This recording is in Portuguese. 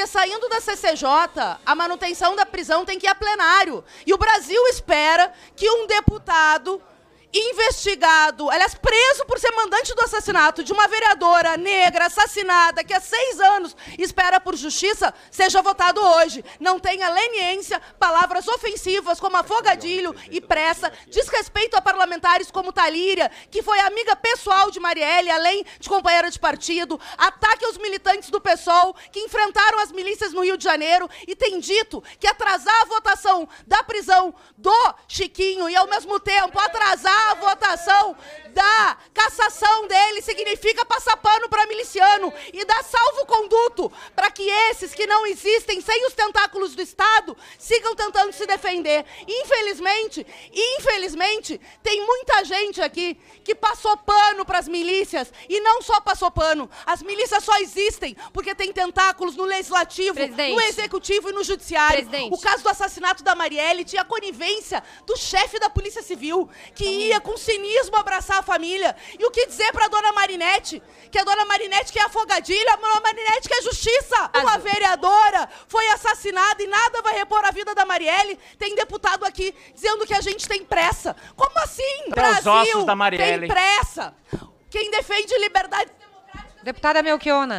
Porque saindo da CCJ, a manutenção da prisão tem que ir a plenário. E o Brasil espera que um deputado investigado, aliás, preso por ser mandante do assassinato de uma vereadora negra assassinada que há seis anos espera por justiça, seja votado hoje. Não tenha leniência, palavras ofensivas como afogadilho e pressa, desrespeito a parlamentares como Talíria, que foi amiga pessoal de Marielle, além de companheira de partido, ataque aos militantes do PSOL que enfrentaram as milícias no Rio de Janeiro. E tem dito que atrasar a votação da prisão do Chiquinho e, ao mesmo tempo, atrasar a votação da cassação dele significa passar pano para miliciano e dar salvo-conduto voto para que esses que não existem sem os tentáculos do Estado sigam tentando se defender. Infelizmente, infelizmente, tem muita gente aqui que passou pano para as milícias e não só passou pano. As milícias só existem porque tem tentáculos no legislativo, Presidente. no executivo e no judiciário. Presidente. O caso do assassinato da Marielle tinha conivência do chefe da Polícia Civil, que ia com cinismo abraçar a família. E o que dizer pra dona Marinette? Que a dona Marinette que é afogadilha, a dona Marinette que é justiça. Uma vereadora foi assassinada e nada vai repor a vida da Marielle. Tem deputado aqui dizendo que a gente tem pressa. Como assim? Até os Brasil ossos da Marielle. tem pressa. Quem defende liberdade Deputada Melchiona.